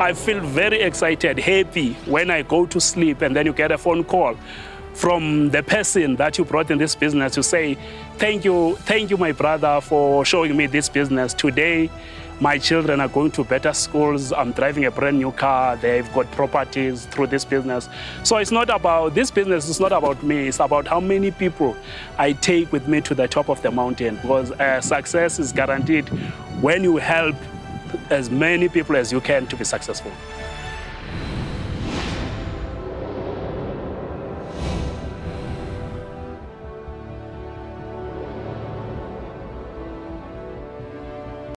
I feel very excited, happy when I go to sleep and then you get a phone call from the person that you brought in this business to say, thank you, thank you, my brother, for showing me this business. Today, my children are going to better schools. I'm driving a brand new car. They've got properties through this business. So it's not about, this business It's not about me. It's about how many people I take with me to the top of the mountain because uh, success is guaranteed when you help as many people as you can to be successful.